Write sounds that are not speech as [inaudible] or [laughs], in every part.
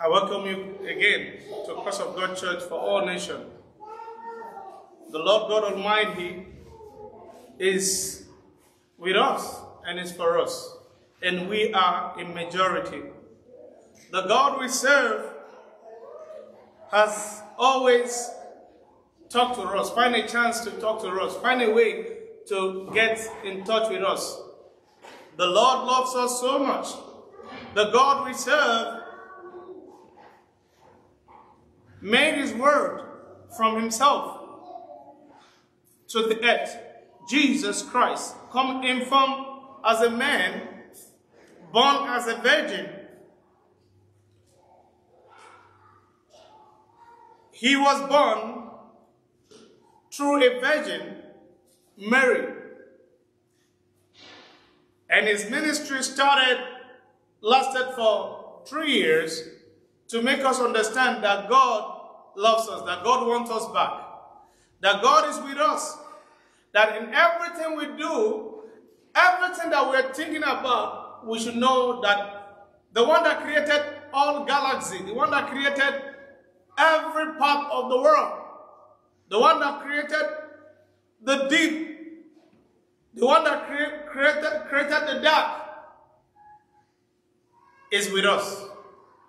I welcome you again to Cross of God Church for all nations. The Lord God Almighty is with us and is for us, and we are in majority. The God we serve has always talked to us, find a chance to talk to us, find a way to get in touch with us. The Lord loves us so much. The God we serve made his word from himself to the earth. Jesus Christ, come in form as a man, born as a virgin. He was born through a virgin, Mary. And his ministry started, lasted for three years to make us understand that God loves us, that God wants us back, that God is with us, that in everything we do, everything that we're thinking about, we should know that the one that created all galaxy, the one that created every part of the world, the one that created the deep, the one that cre created, created the dark, is with us.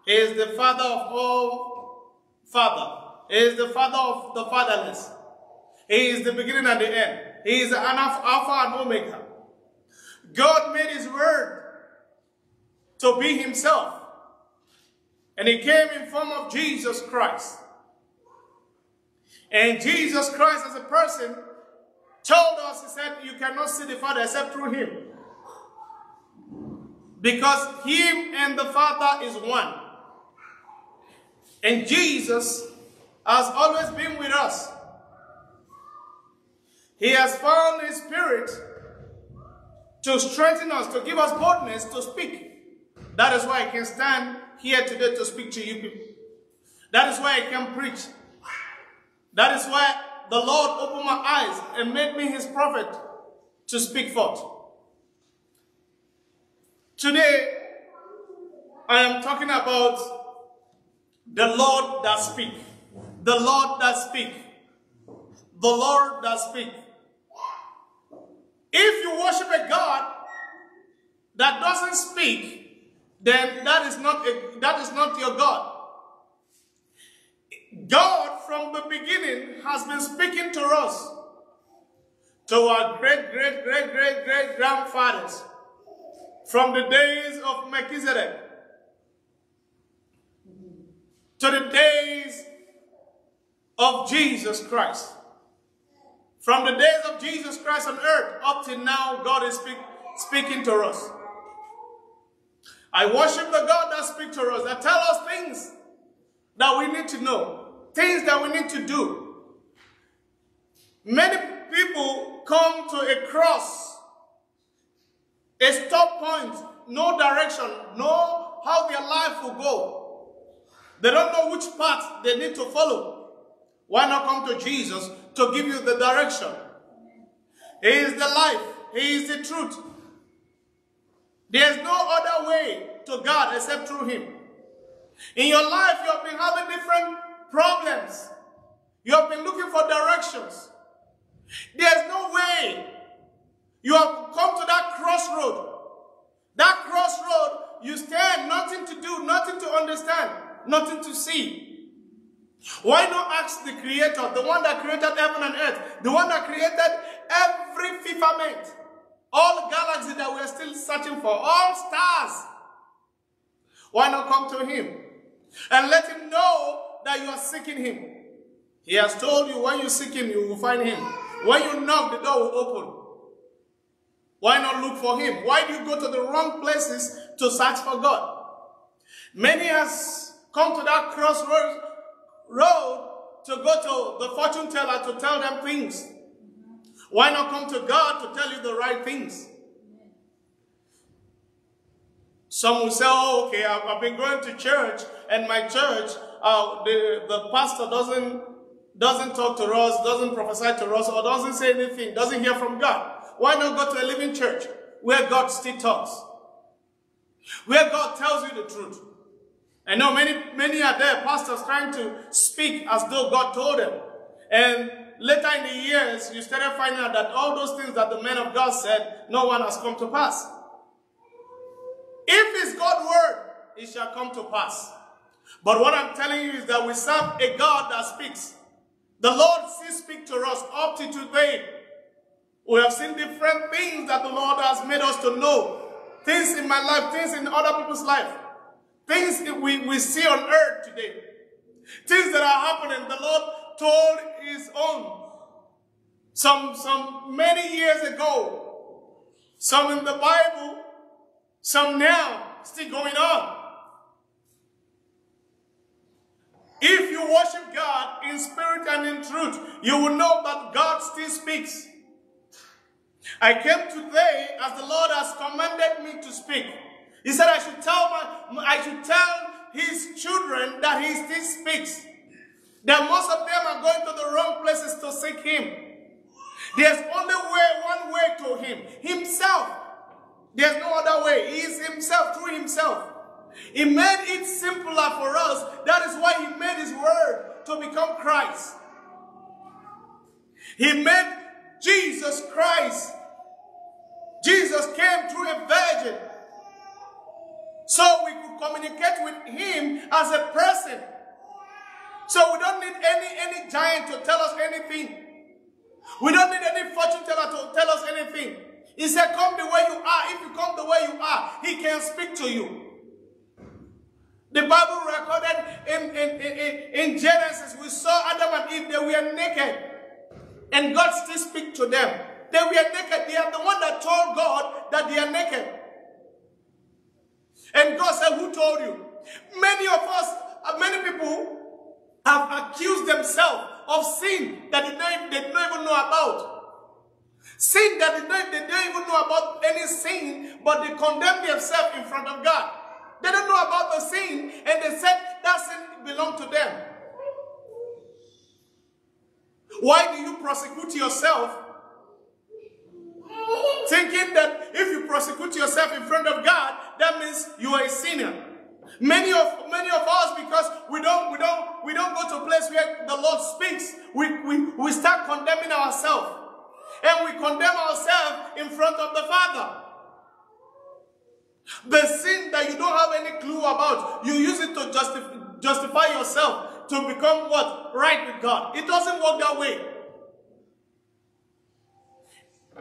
He is the father of all father. He is the father of the fatherless. He is the beginning and the end. He is the Alpha and Omega. God made his word to be himself. And he came in form of Jesus Christ. And Jesus Christ as a person told us, he said, you cannot see the Father except through him. Because him and the Father is one. And Jesus has always been with us. He has found his spirit to strengthen us, to give us boldness to speak. That is why I can stand here today to speak to you people. That is why I can preach. That is why the Lord opened my eyes and made me his prophet to speak forth. Today, I am talking about the Lord does speak. The Lord does speak. The Lord does speak. If you worship a God that doesn't speak, then that is not a, that is not your God. God from the beginning has been speaking to us, to our great, great, great, great, great grandfathers, from the days of Melchizedek to the days of Jesus Christ. From the days of Jesus Christ on earth up to now, God is speak, speaking to us. I worship the God that speaks to us, that tell us things that we need to know, things that we need to do. Many people come to a cross, a stop point, no direction, no how their life will go. They don't know which path they need to follow. Why not come to Jesus to give you the direction? He is the life. He is the truth. There's no other way to God except through Him. In your life, you have been having different problems. You have been looking for directions. There's no way. You have come to that crossroad. That crossroad, you stand, nothing to do, nothing to understand, nothing to see. Why not ask the creator, the one that created heaven and earth, the one that created every firmament, all galaxies that we're still searching for, all stars. Why not come to him and let him know that you are seeking him? He has told you when you seek him, you will find him. When you knock, the door will open. Why not look for him? Why do you go to the wrong places to search for God? Many has come to that crossroads road to go to the fortune teller to tell them things. Why not come to God to tell you the right things? Some will say, oh, okay, I've, I've been going to church and my church, uh, the, the pastor doesn't, doesn't talk to us, doesn't prophesy to us, or doesn't say anything, doesn't hear from God. Why not go to a living church where God still talks? Where God tells you the truth. I know many, many are there, pastors trying to speak as though God told them. And later in the years, you started finding out that all those things that the men of God said, no one has come to pass. If it's God's word, it shall come to pass. But what I'm telling you is that we serve a God that speaks. The Lord still speaks to us up to today. We have seen different things that the Lord has made us to know. Things in my life, things in other people's life. Things we, we see on earth today. Things that are happening. The Lord told his own. Some, some many years ago. Some in the Bible. Some now. Still going on. If you worship God in spirit and in truth, you will know that God still speaks. I came today as the Lord has commanded me to speak. He said I should tell my, I should tell his children that he still speaks. That most of them are going to the wrong places to seek him. There's only way, one way to him. Himself. There's no other way. He is himself through himself. He made it simpler for us. That is why he made his word to become Christ. He made Jesus Christ. Jesus came through a virgin. So we could communicate with him as a person. So we don't need any, any giant to tell us anything. We don't need any fortune teller to tell us anything. He said, come the way you are. If you come the way you are, he can speak to you. The Bible recorded in, in, in, in Genesis, we saw Adam and Eve, they were naked. And God still speak to them. They were naked. They are the one that told God that they are naked. And God said, who told you? Many of us, uh, many people have accused themselves of sin that they don't, they don't even know about. Sin that they don't, they don't even know about any sin, but they condemn themselves in front of God. They don't know about the sin, and they said that sin belonged to them. Why do you prosecute yourself thinking that if you prosecute yourself in front of God, that means you are a sinner? Many of many of us, because we don't we don't we don't go to a place where the Lord speaks, we, we, we start condemning ourselves. And we condemn ourselves in front of the Father. The sin that you don't have any clue about, you use it to justify, justify yourself to become what? Right with God. It doesn't work that way.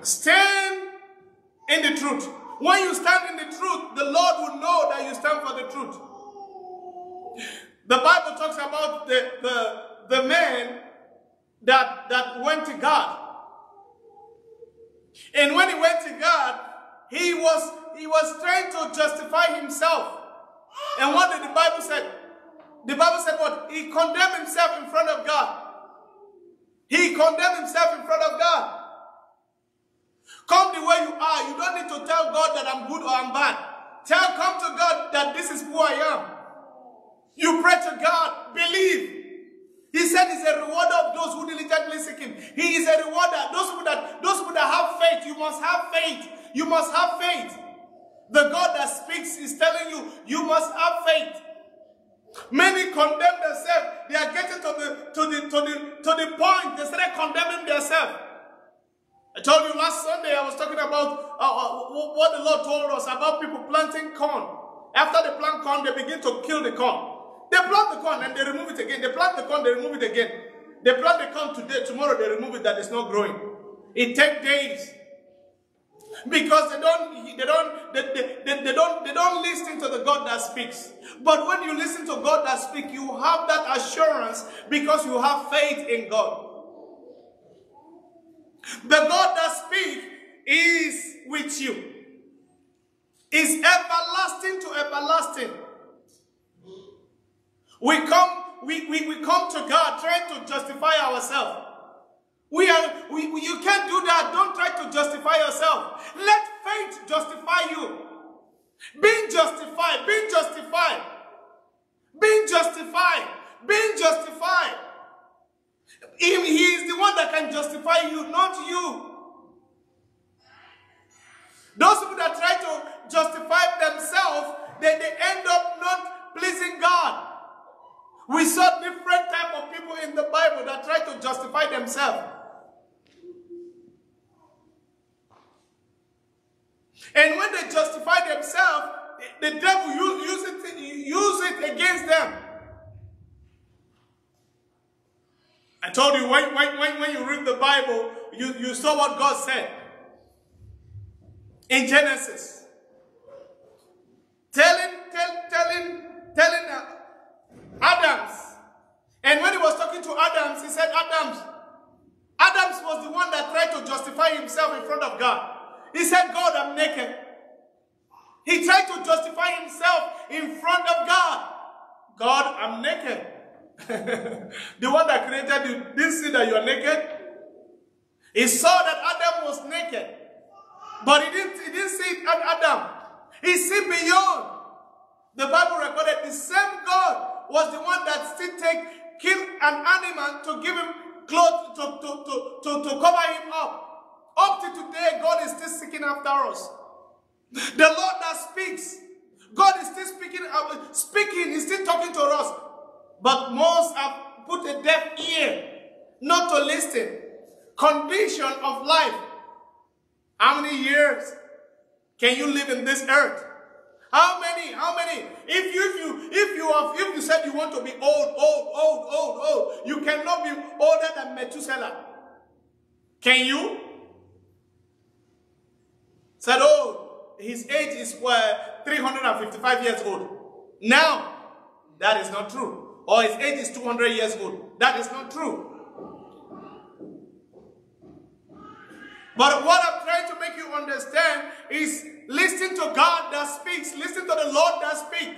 Stand in the truth. When you stand in the truth, the Lord will know that you stand for the truth. The Bible talks about the, the, the man that, that went to God. And when he went to God, he was, he was trying to justify himself. And what did the Bible say? The Bible said what? He condemned himself in front of God. He condemned himself in front of God. Come the way you are. You don't need to tell God that I'm good or I'm bad. Tell, come to God that this is who I am. You pray to God. Believe. He said he's a rewarder of those who diligently seek him. He is a rewarder. Those people that those who that have faith, you must have faith. You must have faith. The God that speaks is telling you, you must have faith. Many condemn themselves. They are getting to the to the to the to the point. They started condemning themselves. I told you last Sunday I was talking about uh, uh, what the Lord told us about people planting corn. After they plant corn, they begin to kill the corn. They plant the corn and they remove it again. They plant the corn, they remove it again. They plant the corn today, tomorrow they remove it that is not growing. It takes days. Because they don't, they don't, they, they, they, don't, they don't listen to the God that speaks. But when you listen to God that speaks, you have that assurance because you have faith in God. The God that speaks is with you. Is everlasting to everlasting. We come, we, we, we come to God trying to justify ourselves. We are, we, we, you can't do that. Don't try to justify yourself. Let faith justify you. Being justified, being justified, being justified, being justified. He, he is the one that can justify you, not you. Those people that try to justify themselves, they, they end up not pleasing God. We saw different type of people in the Bible that try to justify themselves. And when they justify themselves, the devil use, it, use it against them. I told you when, when, when you read the Bible, you, you saw what God said in Genesis. Telling, tell, telling, telling uh, Adams. And when he was talking to Adams, he said, Adams, Adams was the one that tried to justify himself in front of God. He said, God, I'm naked. He tried to justify himself in front of God. God, I'm naked. [laughs] the one that created you didn't see that you are naked. He saw that Adam was naked. But he didn't, he didn't see it Adam. He see beyond. The Bible recorded the same God was the one that still take, kill an animal to give him clothes, to, to, to, to, to cover him up. Up to today, God is still seeking after us. The Lord that speaks, God is still speaking, uh, speaking, He's still talking to us. But most have put a deaf ear not to listen. Condition of life. How many years can you live in this earth? How many? How many? If you if you if you if you said you want to be old, old, old, old, old, you cannot be older than Methuselah. Can you? Said, oh, his age is uh, 355 years old. Now, that is not true. Or his age is 200 years old. That is not true. But what I'm trying to make you understand is listen to God that speaks. Listen to the Lord that speaks.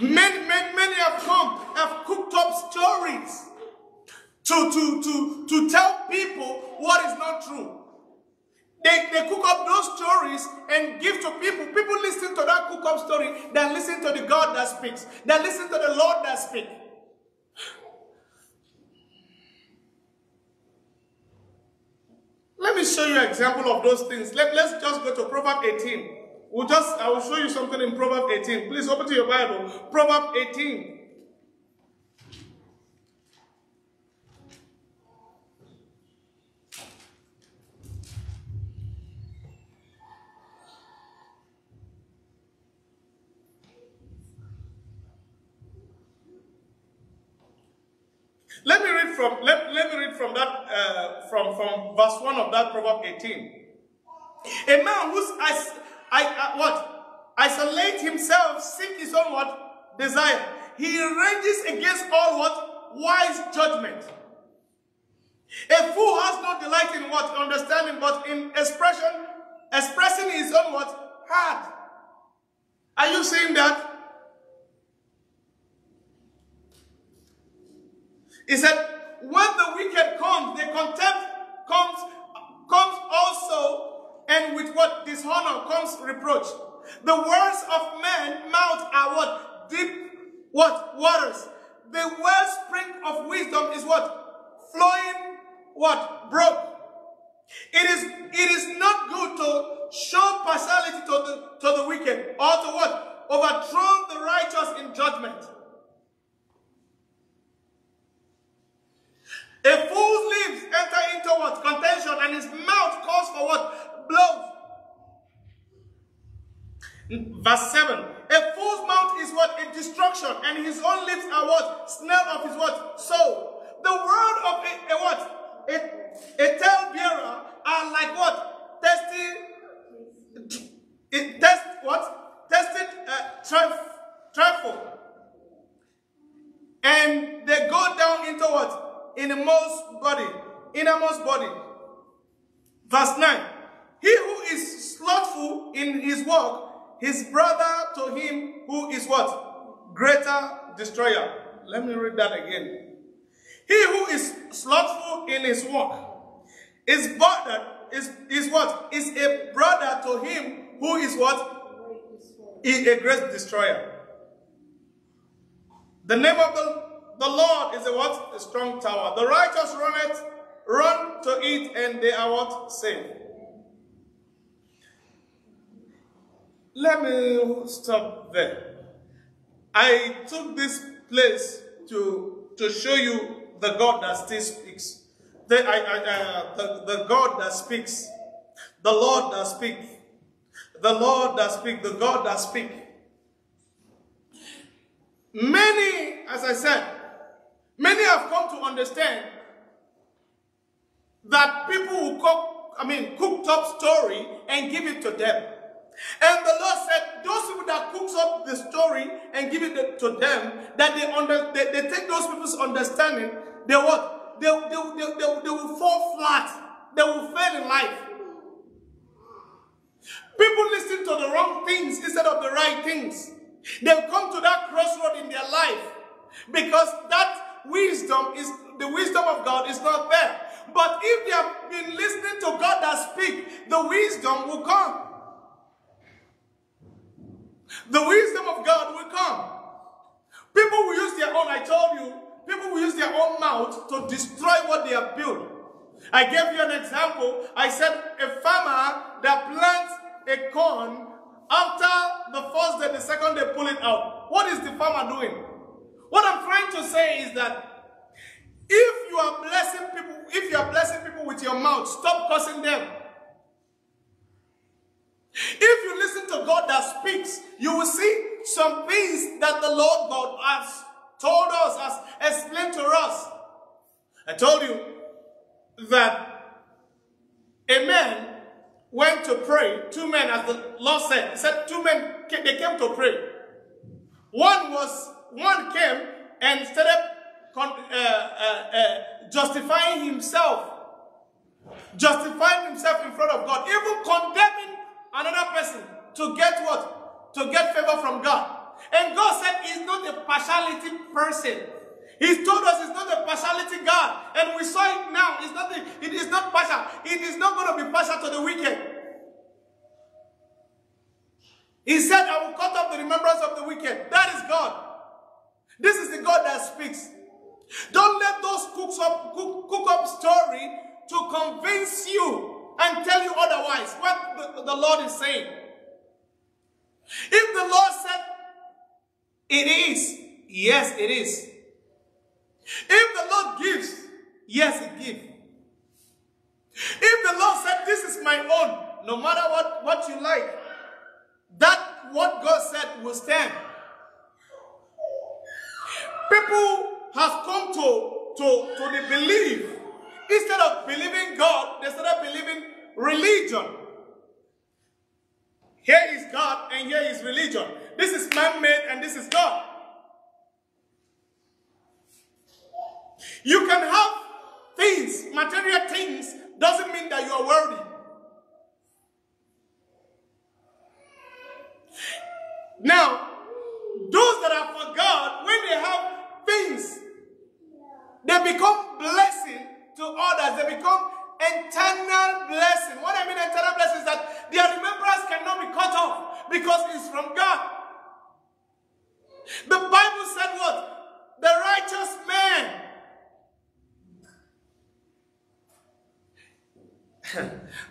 Many, many, many have come, have cooked up stories to, to, to, to tell people what is not true. They, they cook up those stories and give to people. People listen to that cook up story, then listen to the God that speaks. Then listen to the Lord that speaks. Let me show you an example of those things. Let, let's just go to Proverbs 18. We'll just, I will show you something in Proverbs 18. Please open to your Bible. Proverbs 18. Let me read from let, let me read from that uh, from from verse one of that proverb eighteen. A man who's I, I uh, what isolate himself, seek his own what desire. He rages against all what wise judgment. A fool has no delight in what understanding, but in expression, expressing his own what heart. Are you seeing that? He said, when the wicked comes, the contempt comes, comes also, and with what dishonor comes reproach. The words of men mouth are what? Deep what? Waters. The wellspring of wisdom is what? Flowing what? Broke. It is, it is not good to show partiality to the, to the wicked or to what? Overthrow the righteous in judgment. A fool's lips enter into what? Contention, and his mouth calls for what? Blows. Verse 7. A fool's mouth is what? A destruction, and his own lips are what? Snare of his what? Soul. The word of a, a what? A, a tale bearer are like what? Testing. It test what? Tested uh, trif, trifle. And they go down into what? Innermost body, innermost body. Verse 9. He who is slothful in his work, his brother to him who is what? Greater destroyer. Let me read that again. He who is slothful in his work, is brother is, is what? Is a brother to him who is what? Is a great destroyer. The name of the the Lord is a what? A strong tower. The righteous run it, run to it, and they are what? Safe. Let me stop there. I took this place to, to show you the God that still speaks. The, I, I, uh, the, the God that speaks. The Lord that speaks. The Lord that speaks. The God that speaks. Many, as I said, many have come to understand that people will cook, I mean, cook up story and give it to them. And the Lord said, those people that cooks up the story and give it to them, that they under, they, they take those people's understanding, they what? They, they, they, they, they will fall flat. They will fail in life. People listen to the wrong things instead of the right things. They've come to that crossroad in their life because that wisdom is the wisdom of God is not there. But if they have been listening to God that speak, the wisdom will come. The wisdom of God will come. People will use their own, I told you, people will use their own mouth to destroy what they have built. I gave you an example. I said a farmer that plants a corn after the first day, the second day, pull it out. What is the farmer doing? What I'm trying to say is that if you are blessing people, if you are blessing people with your mouth, stop cursing them. If you listen to God that speaks, you will see some things that the Lord God has told us, has explained to us. I told you that a man went to pray. Two men, as the Lord said, said two men, they came to pray. One was, one came and started uh, uh, uh, justifying himself, justifying himself in front of God, even condemning another person to get what? To get favor from God. And God said he's not a partiality person. He told us it's not a partiality God. And we saw it now. It's not, it is not partial. It is not going to be partial to the wicked. He said, I will cut off the remembrance of the wicked. That is God. This is the God that speaks. Don't let those cooks up, cook, cook up story to convince you and tell you otherwise what the, the Lord is saying. If the Lord said it is, yes, it is. If the Lord gives, yes, it gives. If the Lord said, this is my own, no matter what, what you like, that what God said will stand. People have come to, to, to the belief. Instead of believing God, they started believing religion. Here is God and here is religion. This is man-made and this is God. You can have things, material things, doesn't mean that you are worthy. Now, those that are for God, when they have things, they become blessing to others. They become eternal blessing. What I mean eternal blessing is that their remembrance cannot be cut off because it's from God. The Bible said what? The righteous man.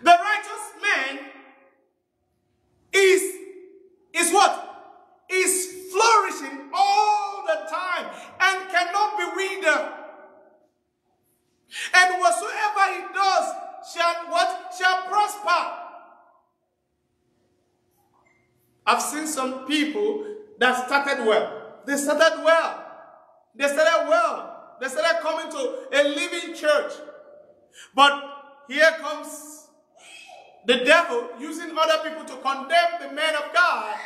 the righteous man is, is what? Is flourishing all the time and cannot be withered. And whatsoever he does shall what? Shall prosper. I've seen some people that started well. They started well. They started well. They started coming to a living church. But here comes the devil using other people to condemn the man of God.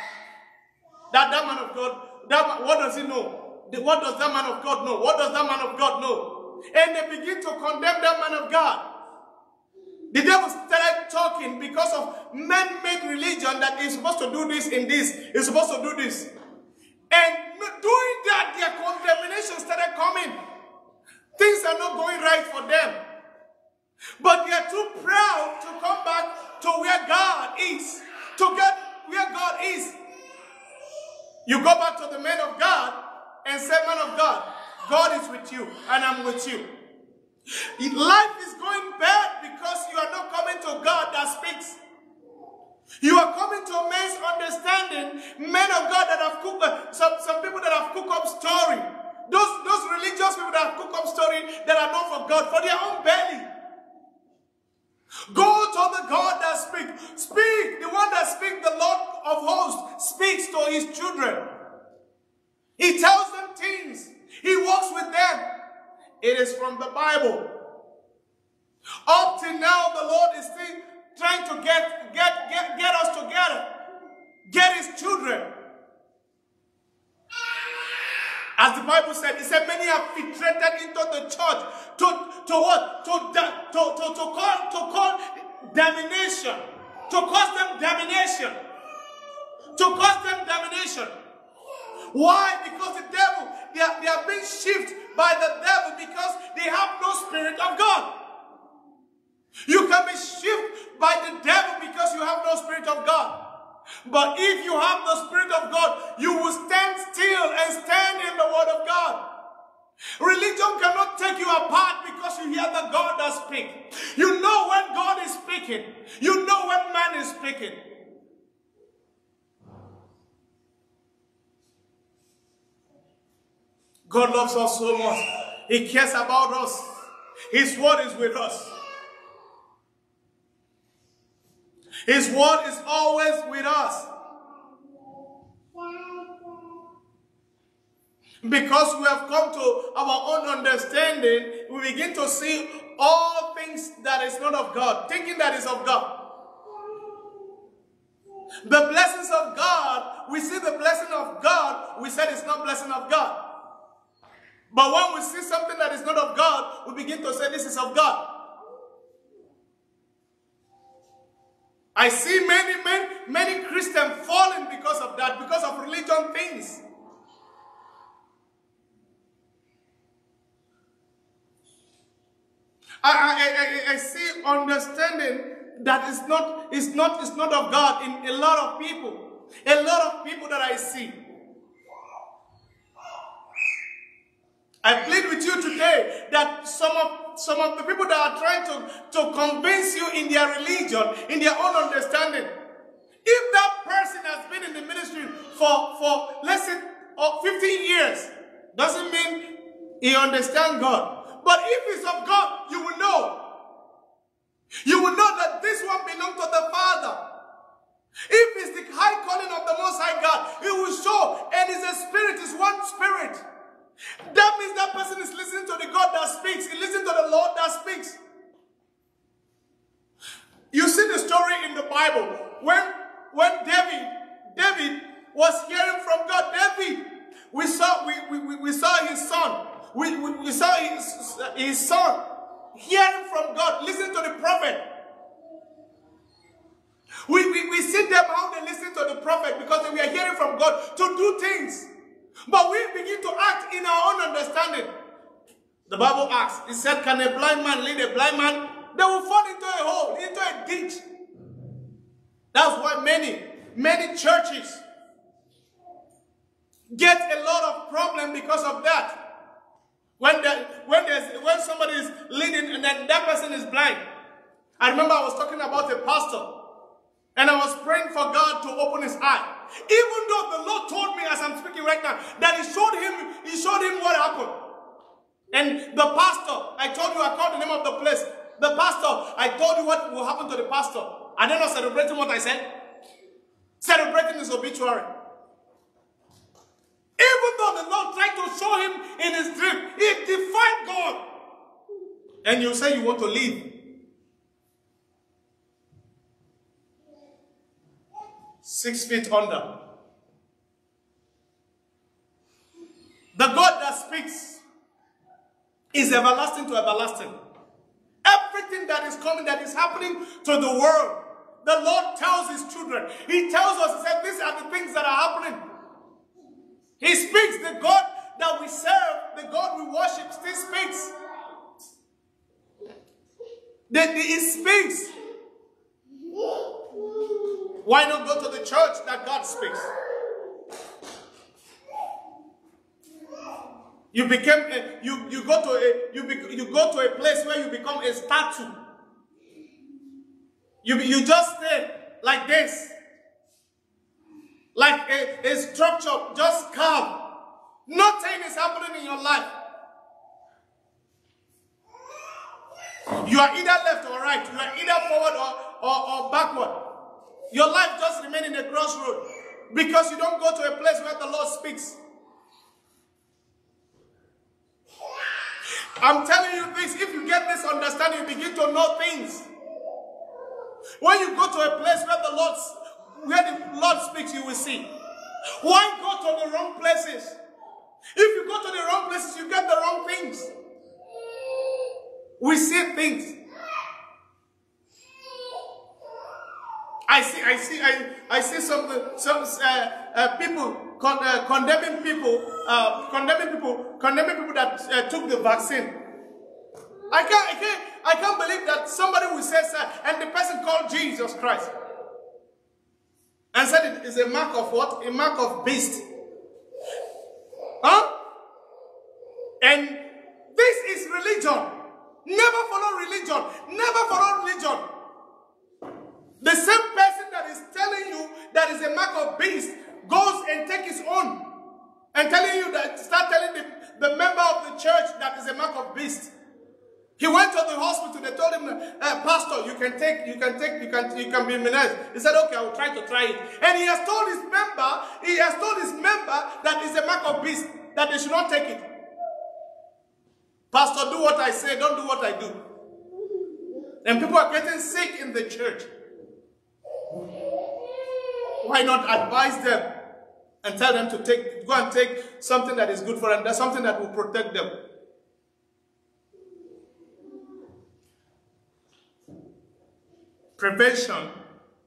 That that man of God, that, what does he know? What does that man of God know? What does that man of God know? And they begin to condemn that man of God. The devil started talking because of man-made religion that is supposed to do this in this, is supposed to do this. And doing that, their condemnation started coming. Things are not going right for them. But they are too proud to come back to where God is. To get where God is. You go back to the man of God and say, man of God, God is with you and I'm with you. Life is going bad because you are not coming to God that speaks. You are coming to a man's understanding, men of God that have cooked, uh, some, some people that have cooked up story. Those, those religious people that have cooked up story that are not for God, for their own belly. Go to the God that speaks. Speak. The one that speaks, the Lord of hosts, speaks to his children. He tells them things. He walks with them. It is from the Bible. Up till now, the Lord is still trying to get, get, get, get us together. Get his children. As the Bible said, it said many have filtrated into the church to, to what? To, to, to, to, call, to call damnation. To cause them damnation. To cause them damnation. Why? Because the devil, they are, they are being shifted by the devil because they have no spirit of God. You can be shifted by the devil because you have no spirit of God. But if you have the spirit of God, you will stand still and stand in the word of God. Religion cannot take you apart because you hear the God that speaks. You know when God is speaking. You know when man is speaking. God loves us so much. He cares about us. His word is with us. His word is always with us. Because we have come to our own understanding, we begin to see all things that is not of God, thinking that is of God. The blessings of God, we see the blessing of God, we said it's not blessing of God. But when we see something that is not of God, we begin to say this is of God. I see many, many, many Christians falling because of that, because of religion things. I, I, I, I see understanding that is not, is not, is not of God in a lot of people. A lot of people that I see. I plead with you today that some of, some of the people that are trying to, to convince you in their religion, in their own understanding, if that person has been in the ministry for, for let's say, 15 years, doesn't mean he understands God. But if it's of God, you will know. You will know that this one belongs to the Father. If it's the high calling of the Most High God, it will show. And a spirit, it's one spirit. That means that person is listening to the God that speaks. He listens to the Lord that speaks. You see the story in the Bible. When, when David, David was hearing from God. David, we saw, we, we, we saw his son. We, we, we saw his, his son hearing from God. Listen to the prophet. We, we, we see them how they listen to the prophet because we are hearing from God to do things. But we begin to act in our own understanding. The Bible asks, it said, can a blind man lead a blind man? They will fall into a hole, into a ditch. That's why many, many churches get a lot of problem because of that. When, the, when, there's, when somebody is leading and then that person is blind. I remember I was talking about a pastor. And I was praying for God to open his eye. Even though the Lord told me as I'm speaking right now, that he showed him, he showed him what happened. And the pastor, I told you, I called the name of the place. The pastor, I told you what will happen to the pastor. Are they not celebrating what I said? Celebrating his obituary. Even though the Lord tried to show him in his dream, he defied God. And you say you want to leave. Six feet under. The God that speaks is everlasting to everlasting. Everything that is coming, that is happening to the world, the Lord tells his children. He tells us, he said, these are the things that are happening. He speaks. The God that we serve, the God we worship, still speaks. That he speaks. Why not go to the church that God speaks? You became a, you you go to a you be, you go to a place where you become a statue. You you just stay like this. Like a, a structure just carved. Nothing is happening in your life. You are either left or right. You are either forward or, or, or backward. Your life just remains in a crossroad because you don't go to a place where the Lord speaks. I'm telling you this, if you get this understanding, you begin to know things. When you go to a place where the Lord where the Lord speaks, you will see. Why go to the wrong places? If you go to the wrong places, you get the wrong things. We see things. I see, I see, I, I see some, some uh, uh, people con uh, condemning people, uh, condemning people, condemning people that uh, took the vaccine. I can't, I can't, I can't believe that somebody will say that, and the person called Jesus Christ, and said it is a mark of what? A mark of beast. Huh? And this is religion. Never follow religion. Never follow religion. The same person that is telling you that is a mark of beast goes and take his own and telling you that start telling the, the member of the church that is a mark of beast. He went to the hospital. They told him, uh, Pastor, you can take, you can take, you can, you can be immunized. He said, Okay, I will try to try it. And he has told his member, he has told his member that it's a mark of beast that they should not take it. Pastor, do what I say, don't do what I do. And people are getting sick in the church. Why not advise them and tell them to take, go and take something that is good for them, that's something that will protect them. Prevention.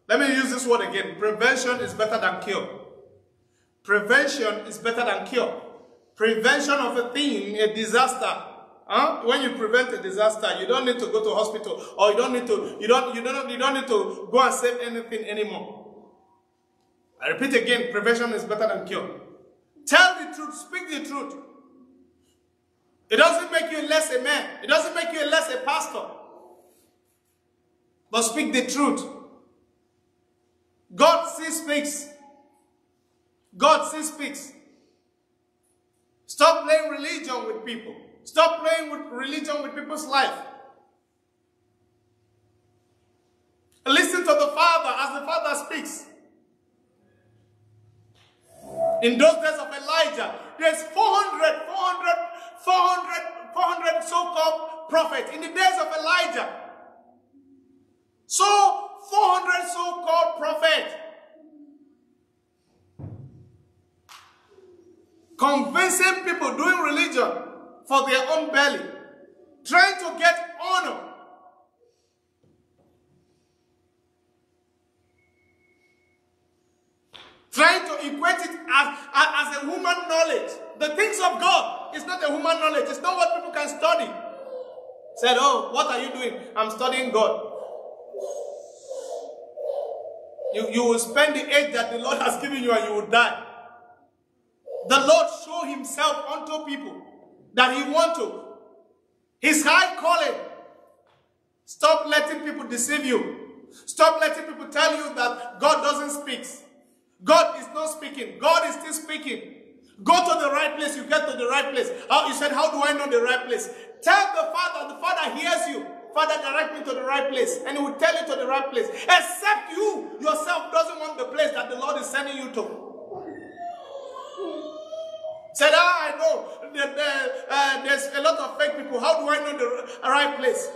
Let me use this word again. Prevention is better than cure. Prevention is better than cure. Prevention of a thing, a disaster. Huh? When you prevent a disaster, you don't need to go to hospital or you don't need to, you don't, you don't, you don't need to go and save anything anymore. I repeat again, prevention is better than cure. Tell the truth, speak the truth. It doesn't make you less a man. It doesn't make you less a pastor. But speak the truth. God sees speaks. God sees speaks. Stop playing religion with people. Stop playing with religion with people's life. Listen to the Father as the Father speaks. In those days of Elijah, there's 400, 400, 400, 400 so-called prophets. In the days of Elijah, so 400 so-called prophets convincing people doing religion for their own belly, trying to get honor. Trying to equate it as, as, a human knowledge. The things of God is not a human knowledge. It's not what people can study. Said, oh, what are you doing? I'm studying God. You, you will spend the age that the Lord has given you and you will die. The Lord show himself unto people that he want to. His high calling. Stop letting people deceive you. Stop letting people tell you that God doesn't speak. God is not speaking. God is still speaking. Go to the right place. You get to the right place. How, you said, how do I know the right place? Tell the Father. The Father hears you. Father, direct me to the right place. And he will tell you to the right place. Except you yourself doesn't want the place that the Lord is sending you to. Said, ah, I know that uh, there's a lot of fake people. How do I know the right place?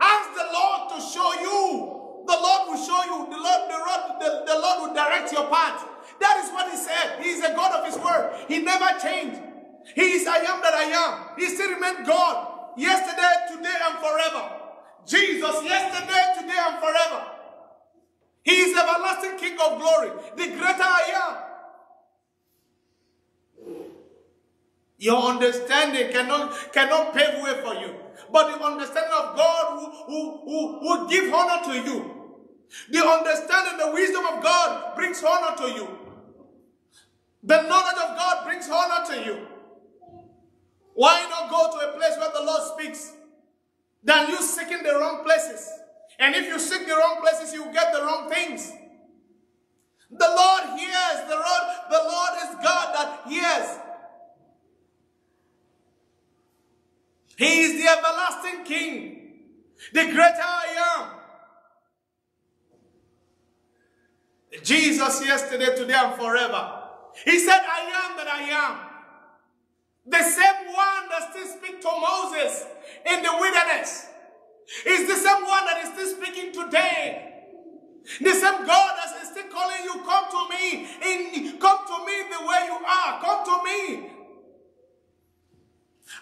Ask the Lord to show you. The Lord will show you. The Lord, the Lord, the, the Lord will direct your path. That is what he said. He is a God of his word. He never changed. He is I am that I am. He still remained God. Yesterday, today, and forever. Jesus, yesterday, today, and forever. He is everlasting King of glory. The greater I am. Your understanding cannot, cannot pave way for you. But the understanding of God who, will, will, will give honor to you. The understanding, the wisdom of God brings honor to you. The knowledge of God brings honor to you. Why not go to a place where the Lord speaks than you seeking the wrong places? And if you seek the wrong places, you get the wrong things. The Lord hears. The Lord is God that hears. He is the everlasting King, the greater I am. Jesus yesterday, today, and forever. He said, I am that I am. The same one that still speak to Moses in the wilderness is the same one that is still speaking today. The same God that is still calling you, come to me, in, come to me the way you are, come to me.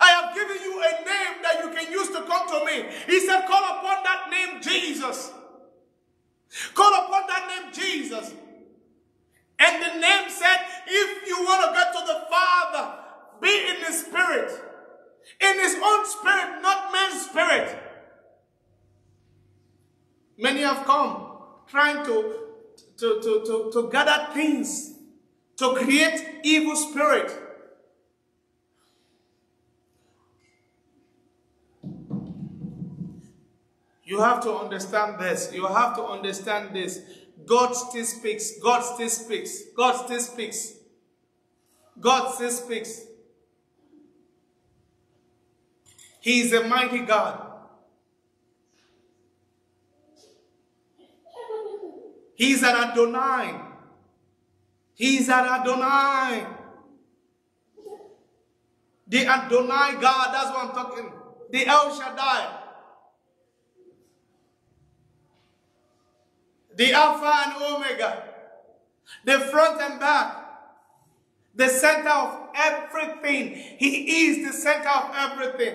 I have given you a name that you can use to come to me. He said, call upon that name Jesus. Call upon that name Jesus. And the name said, if you want to get to the Father, be in the Spirit. In His own Spirit, not man's Spirit. Many have come trying to, to, to, to, to gather things to create evil spirit. You have to understand this. You have to understand this. God still speaks. God still speaks. God still speaks. God still speaks. He is a mighty God. He's an Adonai. He's an Adonai. The Adonai God, that's what I'm talking. The El Shaddai. The Alpha and Omega. The front and back. The center of everything. He is the center of everything.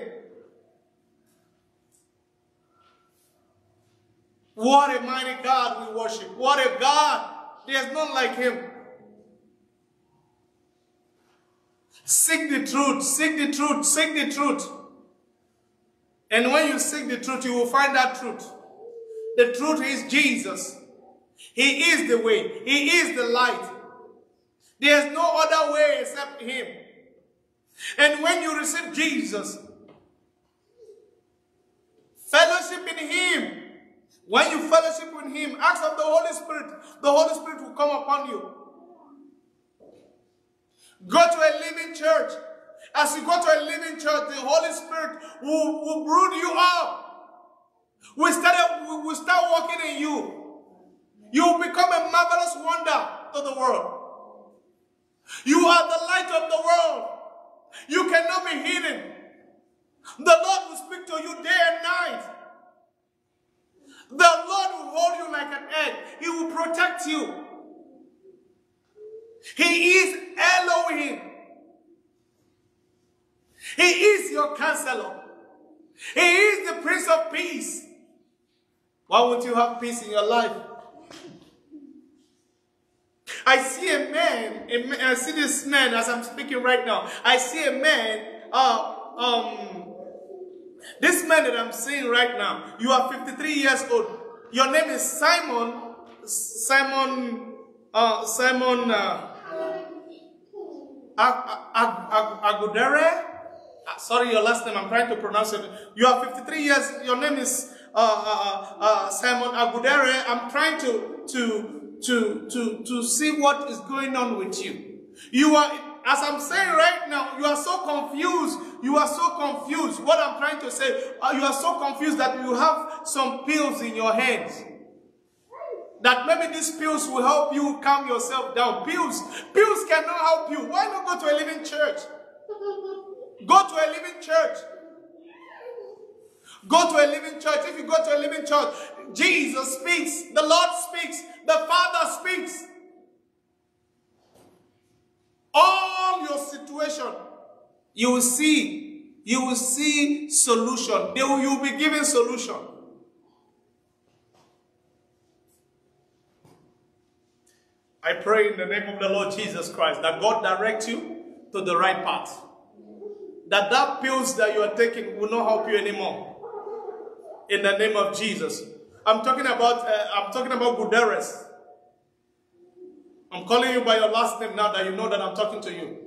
What a mighty God we worship. What a God. There's none like him. Seek the truth, seek the truth, seek the truth. And when you seek the truth, you will find that truth. The truth is Jesus. He is the way. He is the light. There's no other way except Him. And when you receive Jesus, fellowship in Him, when you fellowship with Him, ask of the Holy Spirit, the Holy Spirit will come upon you. Go to a living church. As you go to a living church, the Holy Spirit will, will brood you up. We start, we start working in you. You will become a marvelous wonder to the world. You are the light of the world. You cannot be hidden. The Lord will speak to you day and night. The Lord will hold you like an egg. He will protect you. He is Elohim. He is your counselor. He is the Prince of Peace. Why won't you have peace in your life? I see a man, a man, I see this man as I'm speaking right now. I see a man, uh, um, this man that I'm seeing right now, you are 53 years old. Your name is Simon, Simon, uh, Simon, uh, Agudere. Uh, sorry, your last name. I'm trying to pronounce it. You are 53 years. Your name is uh, uh, uh, Simon Agudere. I'm trying to to to to to see what is going on with you. You are, as I'm saying right now, you are so confused. You are so confused. What I'm trying to say, uh, you are so confused that you have some pills in your hands that maybe these pills will help you calm yourself down. Pills, pills cannot help you. Why not go to a living church? Go to a living church. Go to a living church. If you go to a living church, Jesus speaks, the Lord speaks, the Father speaks. All your situation, you will see, you will see solution. They will, you will be given solution. I pray in the name of the Lord Jesus Christ that God direct you to the right path. That that pills that you are taking will not help you anymore. In the name of Jesus. I'm talking about uh, I'm talking about Guterres. I'm calling you by your last name now that you know that I'm talking to you.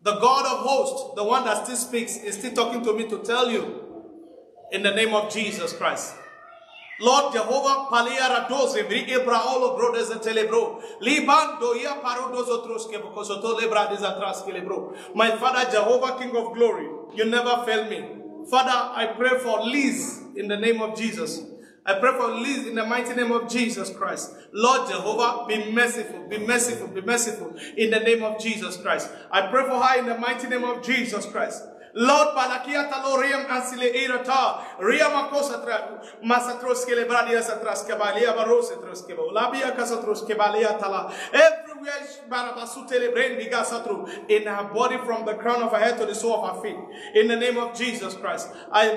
The God of hosts, the one that still speaks, is still talking to me to tell you in the name of Jesus Christ. Lord Jehovah, paliara radoze, vri ebra olo a telebro. Libando ya parodos otros que bocosoto lebra des atras kelebro. My Father Jehovah, King of glory, you never fail me. Father, I pray for Liz in the name of Jesus. I pray for Liz in the mighty name of Jesus Christ. Lord Jehovah, be merciful, be merciful, be merciful in the name of Jesus Christ. I pray for her in the mighty name of Jesus Christ. Lord Balakia talo riam ansile irata riam akosatra masatros kele bradia satras kebalia kebo labia kasatros kebalia tala in her body from the crown of her head to the sole of her feet. In the name of Jesus Christ. I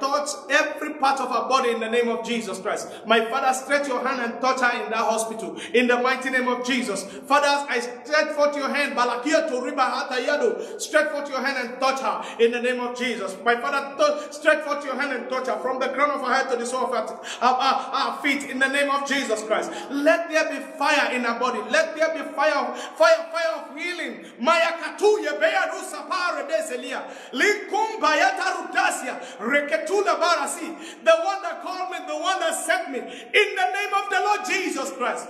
touch every part of her body in the name of Jesus Christ. My father stretch your hand and touch her in that hospital. In the mighty name of Jesus. Father I stretch forth your hand. Stretch forth your hand and touch her in the name of Jesus. My Father, stretch forth your hand and touch her from the crown of her head to the sole of her, her, her feet in the name of Jesus Christ. Let there be fire in our body. Let there be fire, fire, fire of healing. Maya katuye beya rusa pare deselia. Likum bayata rudasia. Reketula barasi. The one that called me, the one that sent me. In the name of the Lord Jesus Christ.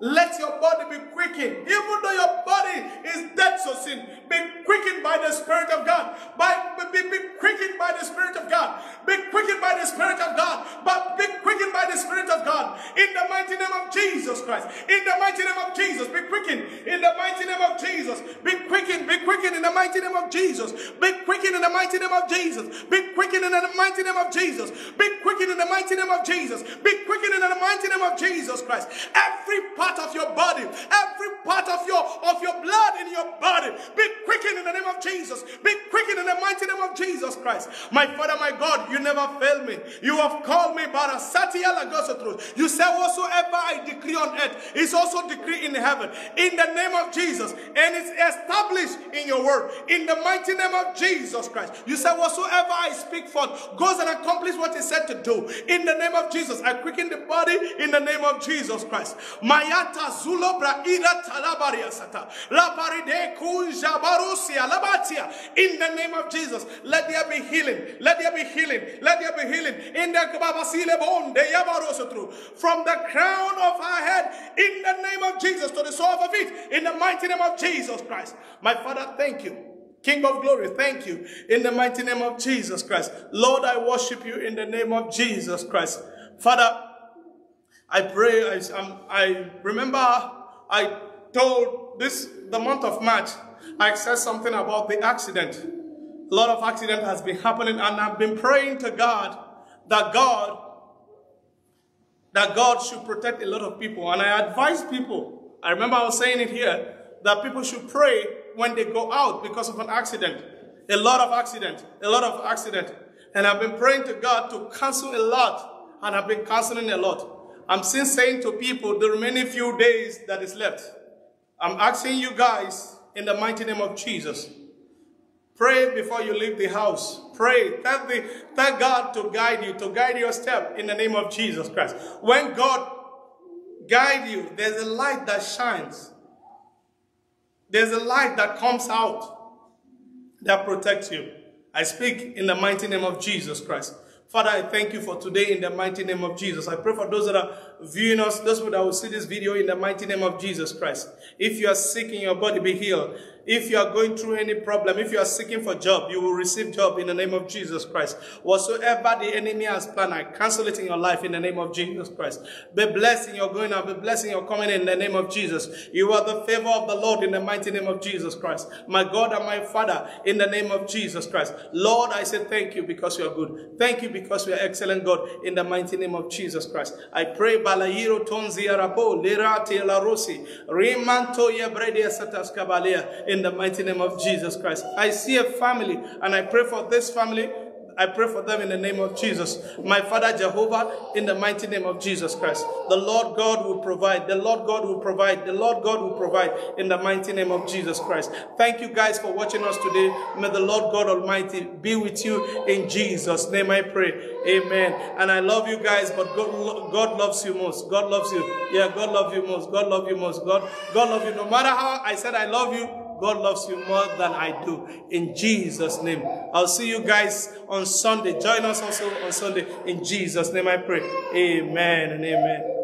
Let your body be quickened. Even though your body is dead so sin, be quickened by the Spirit of God. By, be, be quickened by the Spirit of God. Be quickened by the Spirit of God. But be quickened by the Spirit of God. In the mighty name of Jesus Christ. In the mighty name of Jesus. Be quickened. In the mighty name of Jesus. Be quickened. Be quickened in the mighty name of Jesus. Be quickened in the mighty name of Jesus. Be quickened in the mighty name of Jesus. Be quickened in the mighty name of Jesus. Be quickened in the mighty name of Jesus Christ. Every part part of your body, every part of your of your blood in your body, be quickened in the name of Jesus. Be quickened in the mighty name of Jesus Christ. My Father, my God, you never fail me. You have called me by a truth. You say whatsoever I decree on earth is also decree in heaven. In the name of Jesus, and it's established in your word. In the mighty name of Jesus Christ, you say whatsoever I speak forth goes and accomplish what he said to do. In the name of Jesus, I quicken the body in the name of Jesus Christ. My Yata zulobra talabaria sata. La paride kunja barusia labatia. In the name of Jesus, let there be healing. Let there be healing. Let there be healing. In the kababasile bonde yabarosotru. From the crown of our head, in the name of Jesus, to the sole of our feet, in the mighty name of Jesus Christ. My Father, thank you. King of glory, thank you in the mighty name of Jesus Christ. Lord, I worship you in the name of Jesus Christ. Father, I pray, I, um, I remember I told this, the month of March, I said something about the accident. A lot of accident has been happening and I've been praying to God that God, that God should protect a lot of people. And I advise people, I remember I was saying it here, that people should pray when they go out because of an accident. A lot of accident, a lot of accident. And I've been praying to God to cancel a lot and I've been canceling a lot. I'm still saying to people the remaining few days that is left. I'm asking you guys in the mighty name of Jesus. Pray before you leave the house. Pray. Thank, the, thank God to guide you, to guide your step in the name of Jesus Christ. When God guide you, there's a light that shines. There's a light that comes out that protects you. I speak in the mighty name of Jesus Christ. Father, I thank you for today in the mighty name of Jesus. I pray for those that are viewing us, those that will see this video in the mighty name of Jesus Christ. If you are sick in your body, be healed. If you are going through any problem, if you are seeking for job, you will receive job in the name of Jesus Christ. Whatsoever the enemy has planned, I cancel it in your life in the name of Jesus Christ. Be blessed in your going out, be blessed in your coming in the name of Jesus. You are the favor of the Lord in the mighty name of Jesus Christ. My God and my Father, in the name of Jesus Christ. Lord, I say thank you because you are good. Thank you because you are excellent God in the mighty name of Jesus Christ. I pray tonzi arabo rimanto satas in the mighty name of Jesus Christ. I see a family and I pray for this family I pray for them in the name of Jesus. My Father Jehovah, in the mighty name of Jesus Christ. The Lord God will provide. The Lord God will provide. The Lord God will provide in the mighty name of Jesus Christ. Thank you guys for watching us today. May the Lord God Almighty be with you in Jesus' name I pray. Amen. And I love you guys, but God, God loves you most. God loves you. Yeah, God loves you most. God loves you most. God, God loves you. No matter how I said I love you, God loves you more than I do. In Jesus' name. I'll see you guys on Sunday. Join us also on Sunday. In Jesus' name I pray. Amen and amen.